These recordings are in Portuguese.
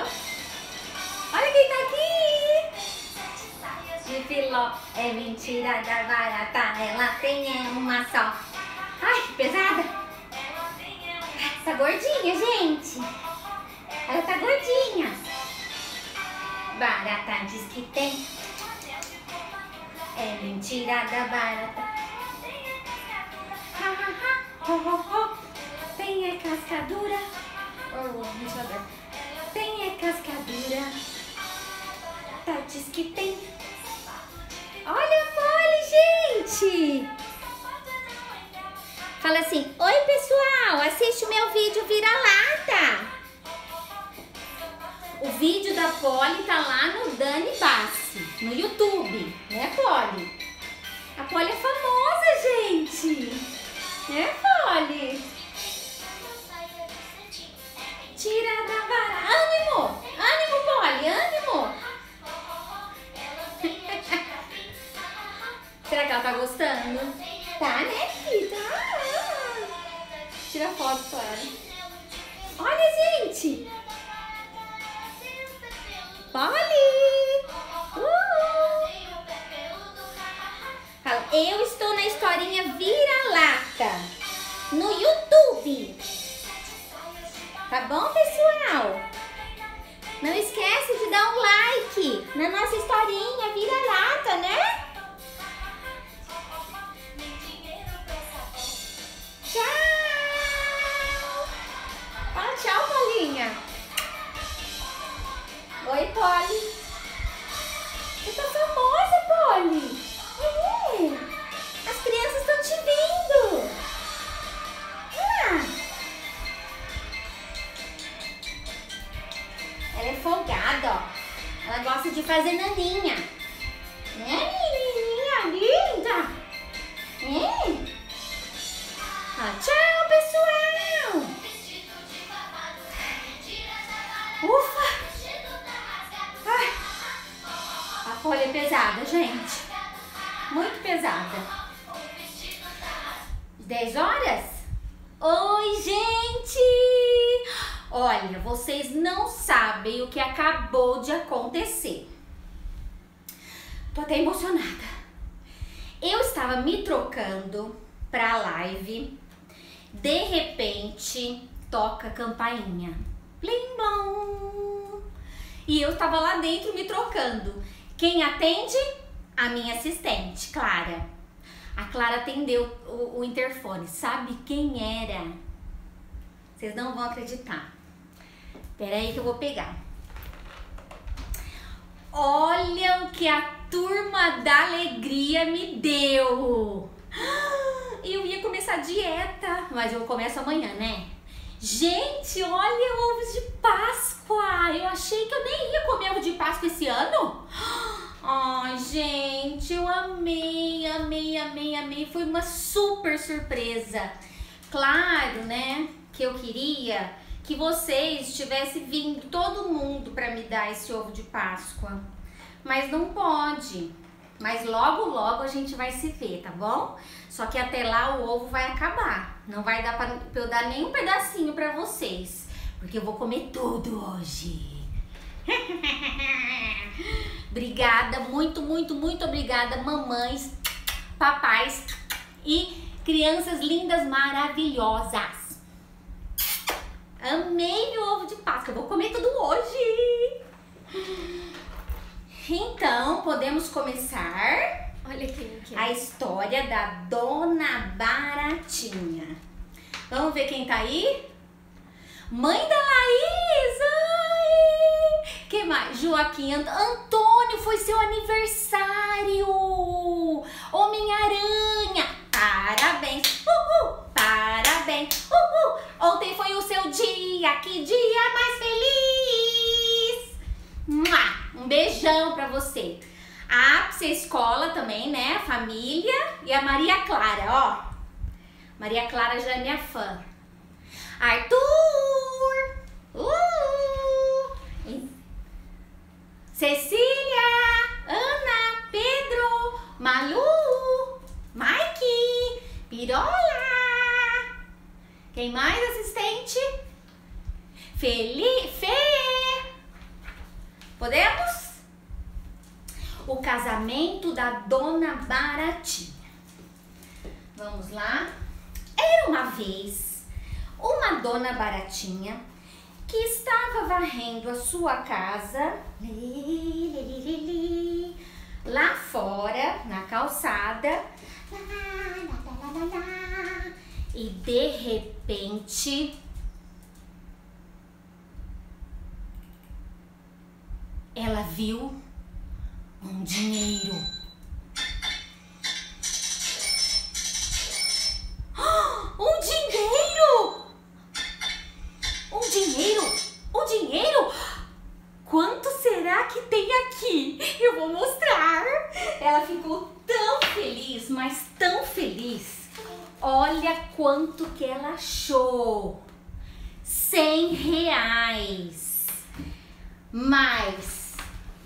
Olha quem tá aqui! De filó, é mentira da barata, ela tem é uma só. Ai, que pesada! Tá gordinha, gente! Ela tá gordinha! Barata diz que tem. É mentira da barata. Ha, ha, ha, ho, ho, ho. Tem é cascadura. Oh, ventilador. Tem é cascadura. Diz que tem. Olha a Polly, gente! Fala assim, oi pessoal, assiste o meu vídeo vira-lata. O vídeo da Polly tá lá no Dani Bassi, no YouTube, né Polly? A Polly é famosa, gente! Campainha. Blim blom. E eu estava lá dentro me trocando. Quem atende? A minha assistente, Clara. A Clara atendeu o, o interfone. Sabe quem era? Vocês não vão acreditar. Pera aí que eu vou pegar. Olha o que a turma da alegria me deu. Eu ia começar a dieta, mas eu começo amanhã, né? Gente, olha ovos de Páscoa! Eu achei que eu nem ia comer ovo de Páscoa esse ano. Ai, gente, eu amei, amei, amei, amei. Foi uma super surpresa. Claro, né, que eu queria que vocês tivessem vindo todo mundo para me dar esse ovo de Páscoa. Mas não pode. Mas logo, logo a gente vai se ver, tá bom? Só que até lá o ovo vai acabar. Não vai dar pra eu dar nem um pedacinho pra vocês. Porque eu vou comer tudo hoje. obrigada, muito, muito, muito obrigada, mamães, papais e crianças lindas, maravilhosas. Amei o ovo de Páscoa. Eu vou comer tudo hoje. Então, podemos começar Olha quem que a é. história da Dona Baratinha. Vamos ver quem tá aí? Mãe da Laís! Ai! Quem mais? Joaquim Ant- Antônio, foi seu aniversário! Homem-Aranha! Parabéns! Uhul! Parabéns! Uhul! Ontem foi o seu dia! Que dia mais feliz! Um beijão pra você! A Ápice Escola também, né? A família. E a Maria Clara, ó. Maria Clara já é minha fã. Arthur! Uh! Cecília! Ana! Pedro! Malu! Mike! Pirola! Quem mais, assistente? Feli... Fê! Podemos? O casamento da Dona Baratinha. Vamos lá? Era uma vez uma Dona Baratinha que estava varrendo a sua casa lá fora, na calçada. E de repente ela viu um dinheiro. Um dinheiro! Um dinheiro? Um dinheiro? Quanto será que tem aqui? Eu vou mostrar. Ela ficou tão feliz, mas tão feliz. Olha quanto que ela achou. Cem reais. Mais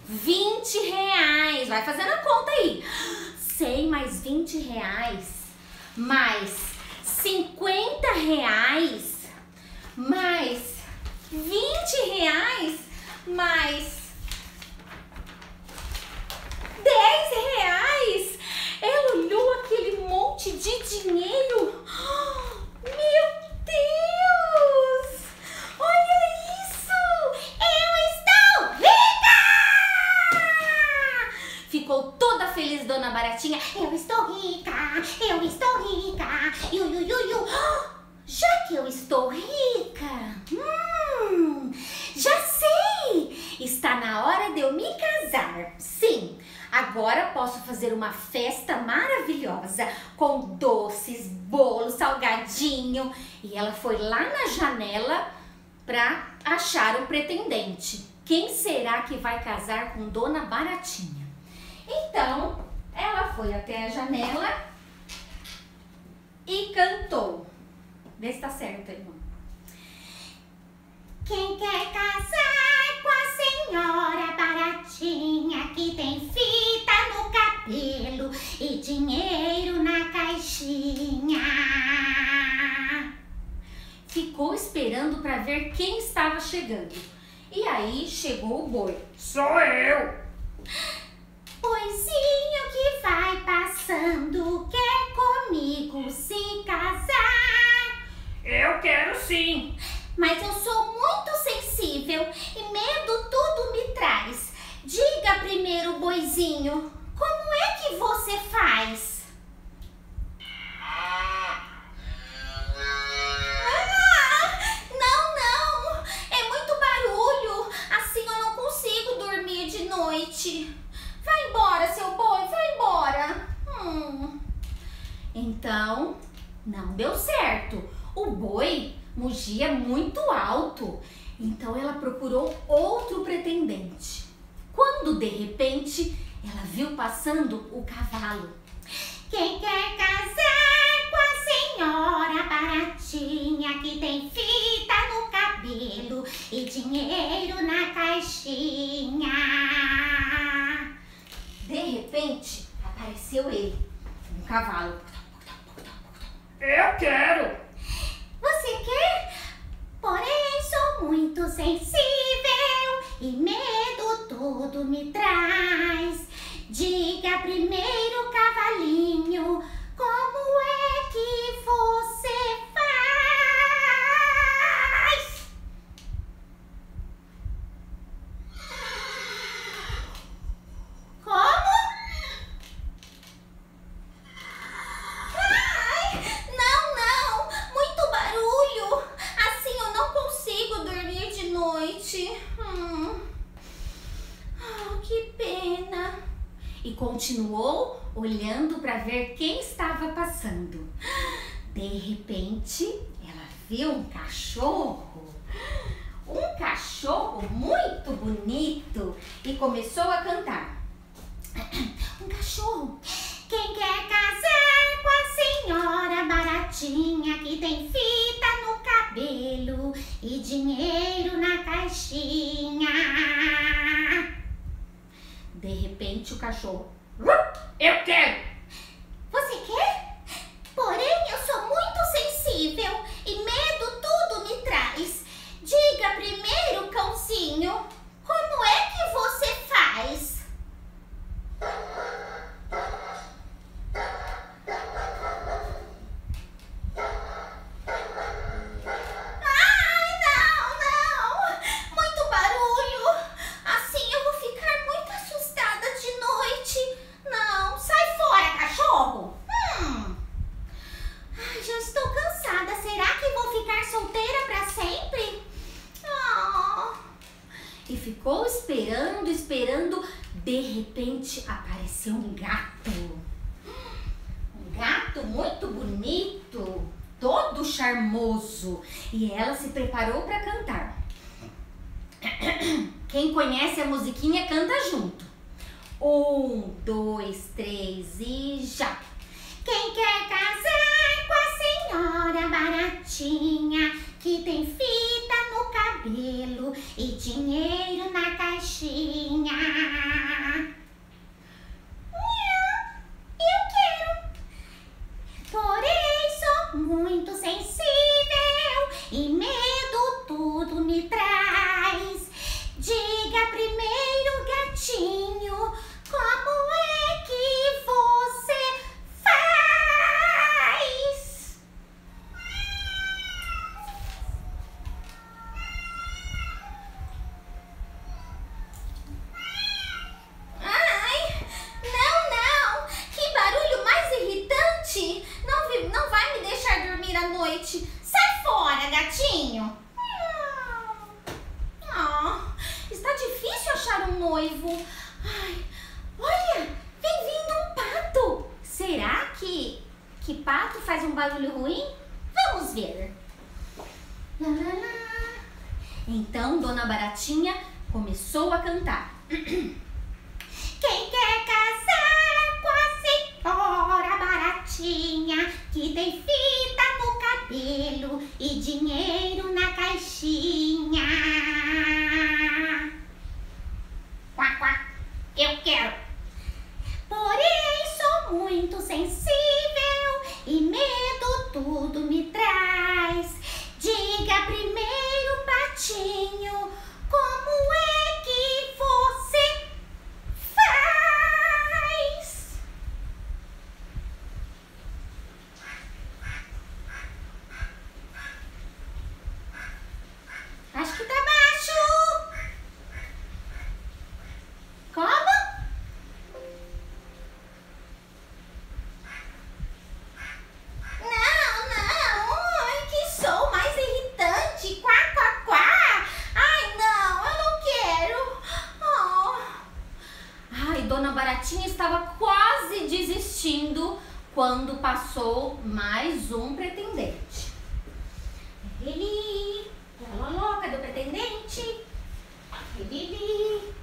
20 reais. Vai fazendo a conta aí. 100 mais 20 reais. Mais 50 reais. Mais 20 reais. Mais 10 reais. Ela olhou aquele monte de dinheiro. Meu Deus! Olha isso! Eu estou rica! Ficou feliz Dona Baratinha. Eu estou rica, eu estou rica. Iu, iu, iu, iu. Já que eu estou rica, hum, já sei! Está na hora de eu me casar. Sim, agora posso fazer uma festa maravilhosa com doces, bolo, salgadinho. E ela foi lá na janela para achar o pretendente. Quem será que vai casar com Dona Baratinha? Então, ela foi até a janela e cantou. Vê se tá certo, irmão. Quem quer casar com a senhora baratinha que tem fita no cabelo e dinheiro na caixinha? Ficou esperando para ver quem estava chegando. E aí chegou o boi. Sou eu! Boizinho que vai passando, quer comigo se casar? Eu quero sim! Mas eu sou muito sensível e medo tudo me traz. Diga primeiro, boizinho, como é que você faz? Ah, não, não, é muito barulho. Assim eu não consigo dormir de noite. Vai embora, seu boi, Então, não deu certo. O boi mugia muito alto. Então ela procurou outro pretendente. Quando de repente ela viu passando o cavalo. Quem quer casar cavalo. E continuou olhando para ver quem estava passando. De repente, ela viu um cachorro. Um cachorro muito bonito e começou a cantar. Um cachorro. Quem quer casar com a senhora baratinha que tem fita no cabelo e dinheiro na caixinha? De repente o cachorro. Eu quero! apareceu um gato. Um gato muito bonito, todo charmoso. E ela se preparou para cantar. Quem conhece a musiquinha canta junto. Um, dois, três e já. Quem quer casar com a senhora baratinha que tem fita no cabelo e dinheiro na caixinha? tem fita no cabelo e dinheiro. Dona Baratinha estava quase desistindo quando passou mais um pretendente. Ele, ela louca do pretendente. ele,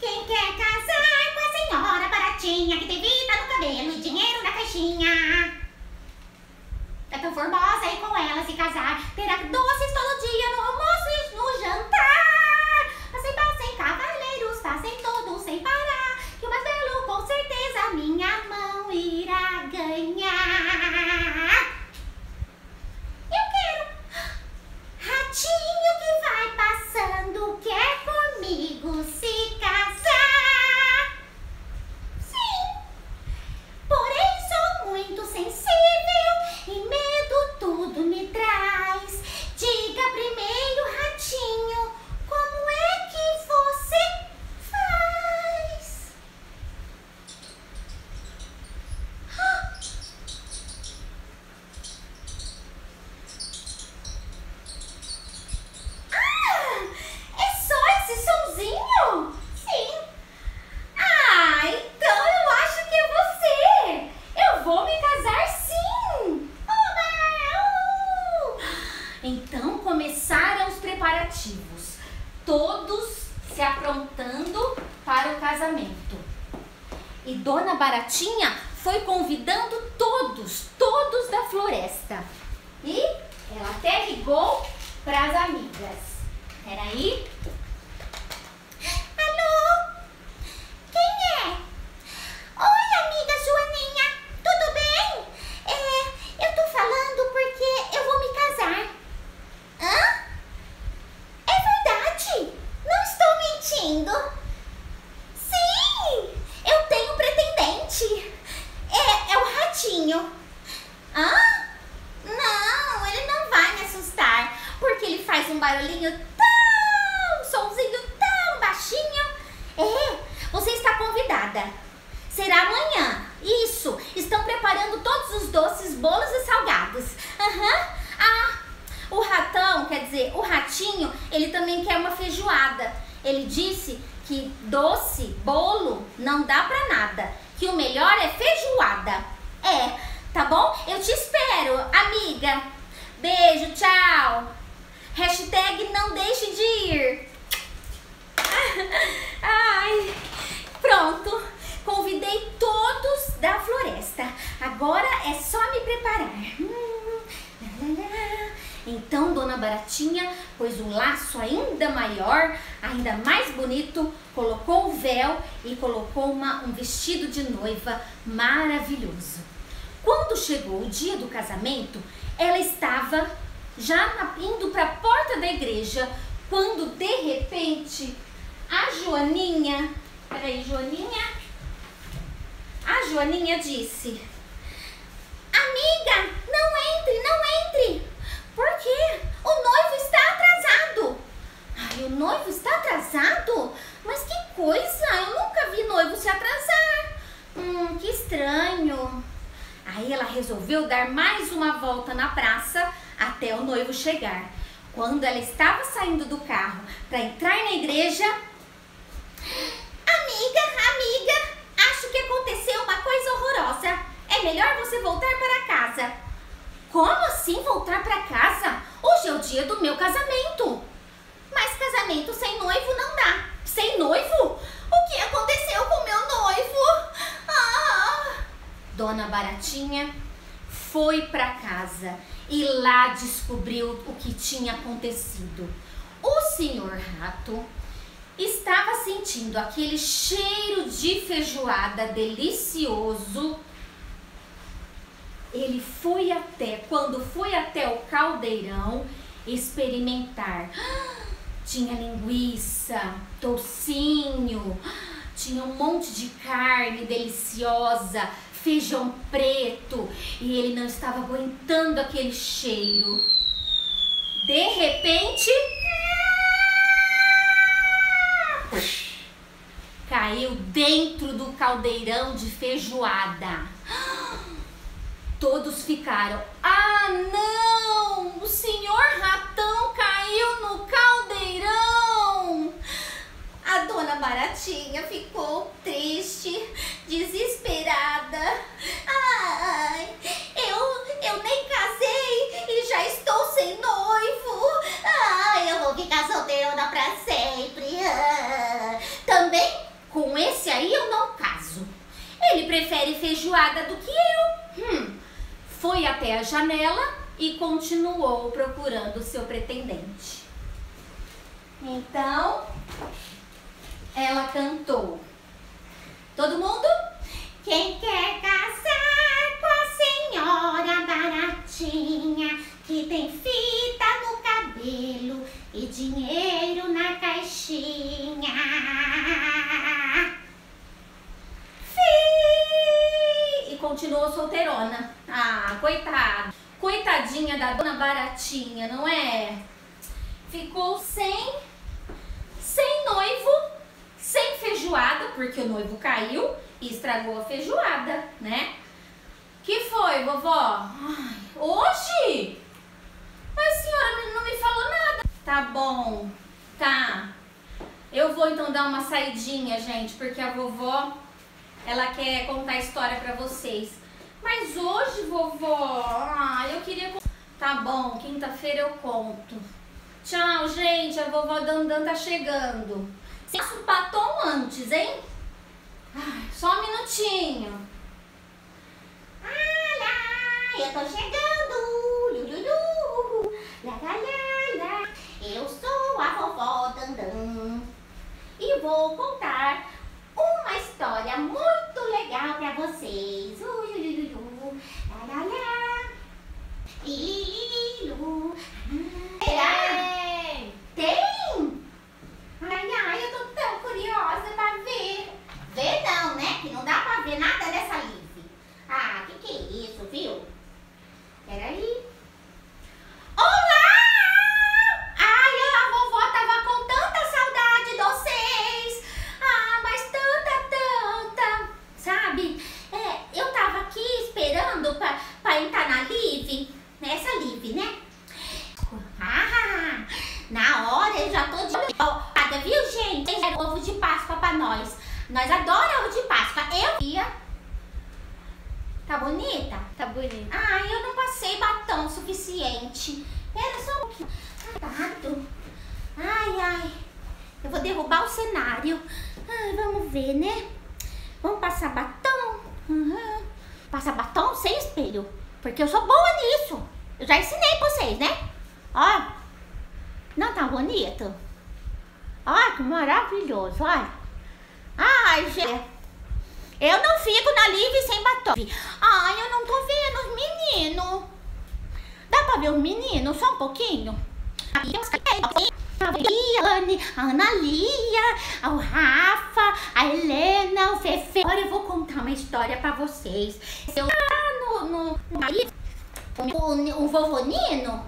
Quem quer casar com a senhora Baratinha que tem vida no cabelo e dinheiro na caixinha? É tão formosa e com ela se casar terá doces todo dia no almoço. Da floresta. Agora é só me preparar. Então, Dona Baratinha pôs um laço ainda maior, ainda mais bonito, colocou o véu e colocou uma, um vestido de noiva maravilhoso. Quando chegou o dia do casamento, ela estava já indo para a porta da igreja, quando de repente a Joaninha, peraí, Joaninha, a Joaninha disse: Amiga, não entre, não entre. Por quê? O noivo está atrasado. Ai, o noivo está atrasado? Mas que coisa! Eu nunca vi noivo se atrasar. Hum, que estranho. Aí ela resolveu dar mais uma volta na praça até o noivo chegar. Quando ela estava saindo do carro para entrar na igreja, Amiga, amiga, acho que aconteceu uma coisa horrorosa. É melhor você voltar para casa. Como assim voltar para casa? Hoje é o dia do meu casamento. Mas casamento sem noivo não dá. Sem noivo? O que aconteceu com meu noivo? Ah! Dona Baratinha foi para casa e lá descobriu o que tinha acontecido. O senhor rato estava sentindo aquele cheiro de feijoada delicioso. Ele foi até, quando foi até o caldeirão experimentar. Tinha linguiça, toucinho, tinha um monte de carne deliciosa, feijão preto, e ele não estava aguentando aquele cheiro. De repente, caiu dentro do caldeirão de feijoada. Todos ficaram: Ah, não! O senhor ratão caiu no caldeirão! A dona Baratinha ficou triste, desesperada. Ai, eu, eu nem casei e já estou sem noivo. Ai, eu vou ficar solteirona pra sempre. Ah. Também com esse aí eu não caso. Ele prefere feijoada do que eu. Hum. Foi até a janela e continuou procurando seu pretendente. Então, ela cantou. Todo mundo? Quem quer casar com a senhora baratinha que tem fita no cabelo e dinheiro na caixinha? E continuou solteirona. Ah, coitada. Coitadinha da dona Baratinha, não é? Ficou sem sem noivo, sem feijoada, porque o noivo caiu e estragou a feijoada, né? Que foi, vovó? Ai, hoje? Mas senhora não me falou nada. Tá bom, tá. Eu vou então dar uma saidinha, gente, porque a vovó, ela quer contar a história pra vocês. Mas hoje, vovó, ah, eu queria... Tá bom, quinta-feira eu conto. Tchau, gente, a vovó Dandan tá chegando. Passa o batom antes, hein? Ai, só um minutinho. Ah, lá, eu tô chegando. Lu, lu, lu. Lá, lá, lá, lá. Eu sou a vovó Dandan e vou contar uma história muito legal pra vocês. Lu, lu, lu, lu, lu. Lá, lá, lá. Ilu. Será? Tem? Ai, ai, eu tô tão curiosa pra ver. Ver não, né? Que não dá pra ver nada dessa live. Ah, que que é isso, viu? Peraí. Olá! Ai, a vovó tava com tanta saudade de vocês. Na hora eu já tô de paga, viu, gente? É ovo de Páscoa pra nós. Nós adoramos de Páscoa. Eu ia. Tá bonita? Tá bonito. Ai, eu não passei batom suficiente. Pera só um pouquinho. Ai, Ai, ai. Eu vou derrubar o cenário. Ai, vamos ver, né? Vamos passar batom. Uhum. Passar batom sem espelho. Porque eu sou boa nisso. Eu já ensinei pra vocês, né? Ó. Não tá bonito? Ai, que maravilhoso, olha. Ai, gente. Eu não fico na live sem batom. Ai, eu não tô vendo os meninos. Dá pra ver os meninos só um pouquinho? A Ana Lia, o Rafa, a Helena, o Fefe. Agora eu vou contar uma história pra vocês. Eu lá no, no, no o, o vovô Nino,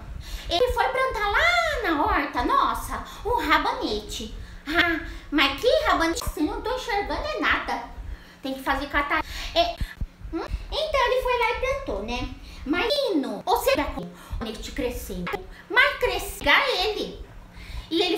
ele foi plantar lá na horta, nossa, um rabanete. Ah, mas que rabanete? Assim, enxergando é nada. Tem que fazer catar. É, hum? Então ele foi lá e plantou, né? Mas Nino, ou seja, ele cresceu, mas crescer ele. E ele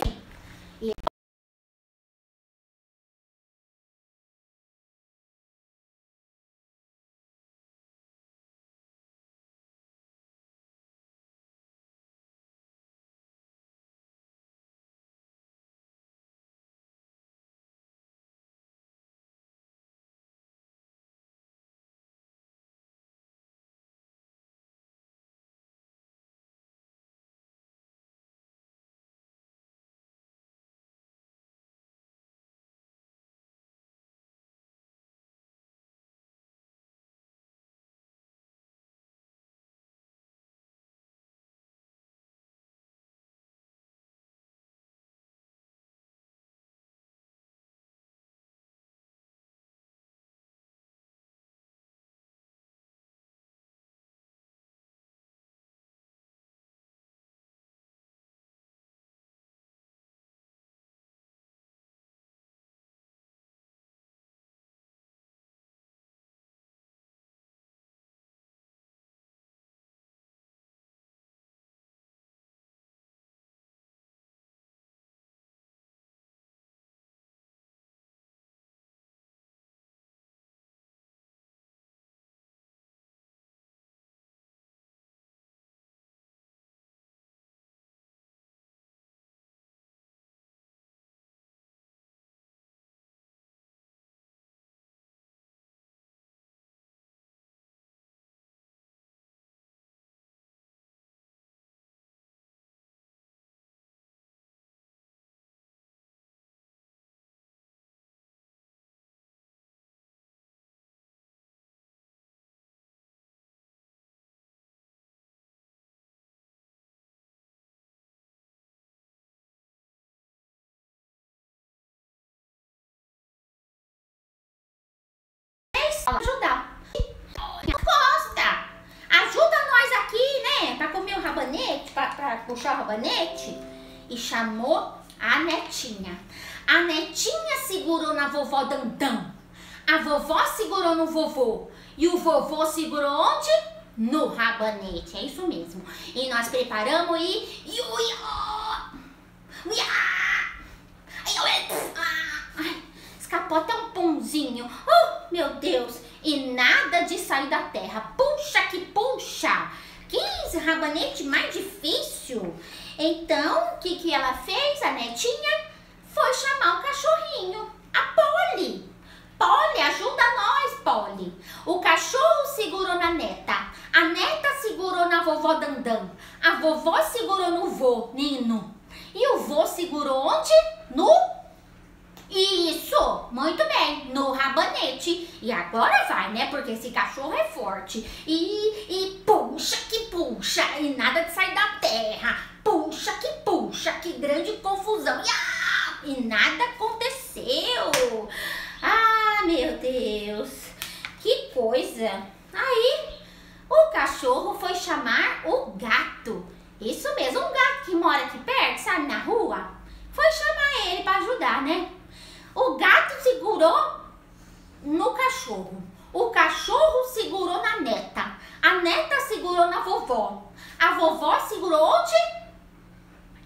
ajudar. Costa, ajuda nós aqui, né? Pra comer o rabanete, pra, pra puxar o rabanete. E chamou a netinha. A netinha segurou na vovó Dandão. A vovó segurou no vovô. E o vovô segurou onde? No rabanete, é isso mesmo. E nós preparamos e... Escapou até um pãozinho. Meu Deus. E nada de sair da terra. Puxa que puxa. Que rabanete mais difícil. Então, o que, que ela fez, a netinha? Foi chamar o cachorrinho, a Polly. Polly, ajuda nós, Polly. O cachorro segurou na neta. A neta segurou na vovó Dandam. A vovó segurou no vô, Nino. E o vô segurou onde? No isso, muito bem, no rabanete. E agora vai, né? Porque esse cachorro é forte. E, e puxa que puxa, e nada de sair da terra. Puxa que puxa, que grande confusão. E, ah, e nada aconteceu. Ah, meu Deus, que coisa. Aí, o cachorro foi chamar o gato. Isso mesmo, um gato que mora aqui perto, sabe, na rua. Foi chamar ele para ajudar, né? O gato segurou no cachorro. O cachorro segurou na neta. A neta segurou na vovó. A vovó segurou onde?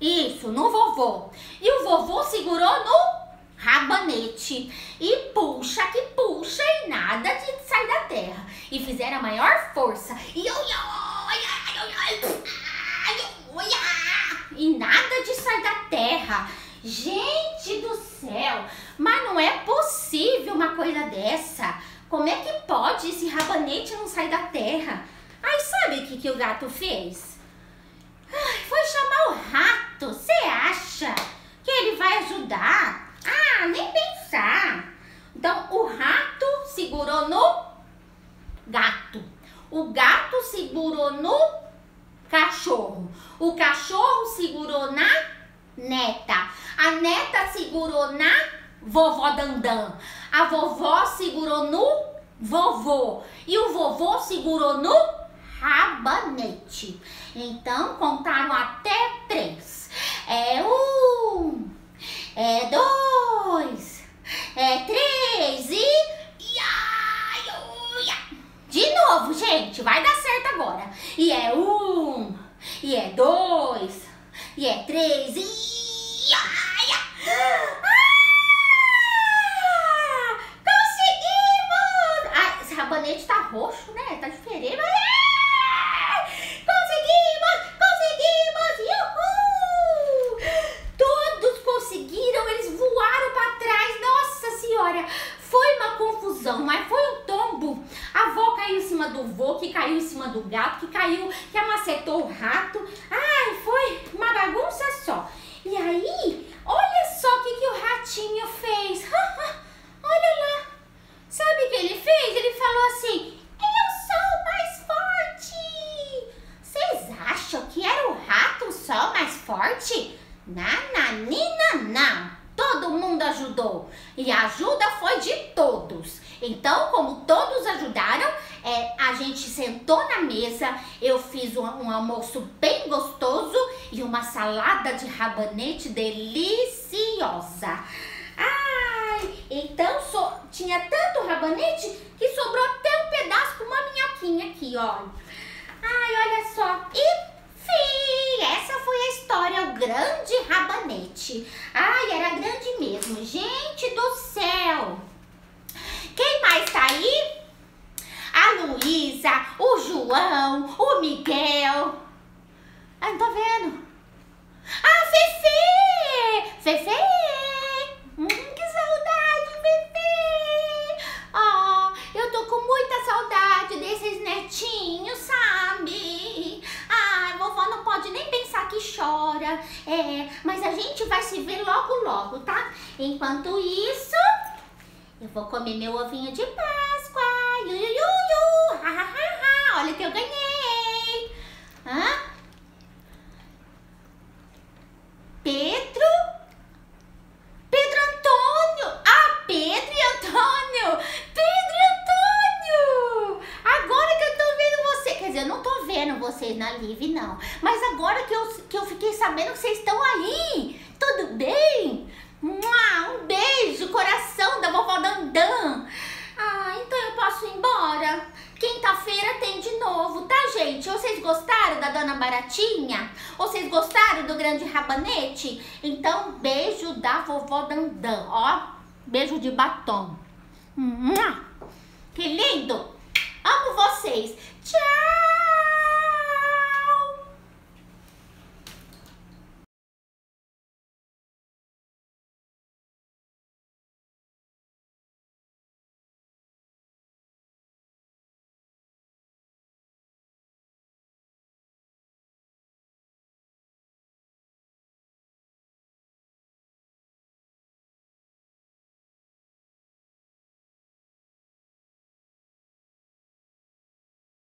Isso, no vovô. E o vovô segurou no rabanete. E puxa que puxa e nada de sair da terra. E fizeram a maior força. E e nada de sair da terra. Gente do céu, mas não é possível uma coisa dessa. Como é que pode esse rabanete não sair da terra? Aí sabe o que, que o gato fez? Ai, foi chamar o rato. Você acha que ele vai ajudar? Ah, nem pensar. Então o rato segurou no gato. O gato segurou no cachorro. O cachorro segurou na neta. A neta segurou na vovó Dandan. A vovó segurou no vovô. E o vovô segurou no rabanete. Então contaram até três. É um, é dois, é três e. De novo, gente, vai dar certo agora. E é um, e é dois, e é três e. Ah! Conseguimos! Ai, esse rabanete tá roxo, né? Tá diferente, mas. Ah! Conseguimos! Conseguimos! Uhul! Todos conseguiram, eles voaram pra trás. Nossa senhora! Foi uma confusão, mas foi um tombo. A avó caiu em cima do vô, que caiu em cima do gato, que caiu, que amacetou o rato. Ai, foi uma bagunça só. E aí, olha só o que, que o ratinho fez. olha lá. Sabe o que ele fez? Ele falou assim: Eu sou mais forte. Vocês acham que era o rato só mais forte? Nananina, não. Todo mundo ajudou. E a ajuda foi de todos. Então, como todos ajudaram, é, a gente sentou na mesa, eu fiz um, um, almoço bem gostoso e uma salada de rabanete deliciosa. Ai, então so, tinha tanto rabanete que sobrou até um pedaço com uma minhoquinha aqui, olha. Ai, olha só. E fim, essa foi a história, o grande rabanete. Ai, era grande mesmo. Gente do céu. Quem mais tá aí? A Luísa, o João, o Miguel. Ai, não tô vendo. Ah, Fefe! Fefe! Hum, que saudade, Fefe! Oh, eu tô com muita saudade desses netinhos, sabe? Ai, vovó não pode nem pensar que chora. É, mas a gente vai se ver logo, logo, tá? Enquanto isso, eu vou comer meu ovinho de Páscoa. Iu, iu, iu, iu. Ha, ha, ha, ha. Olha que eu ganhei. Hã? Pedro? Pedro Antônio. Ah, Pedro e Antônio. Pedro e Antônio. Agora que eu tô vendo você. Quer dizer, eu não tô vendo vocês na live, não. Mas agora que eu, que eu fiquei sabendo que vocês estão aí. Tudo bem? Um beijo, coração da vovó Dandan. Ah, então eu posso ir embora. Quinta-feira tem de novo, tá, gente? Vocês gostaram da Dona Baratinha? Vocês gostaram do Grande Rabanete? Então, beijo da vovó Dandan, ó. Beijo de batom. Que lindo! Amo vocês. Tchau!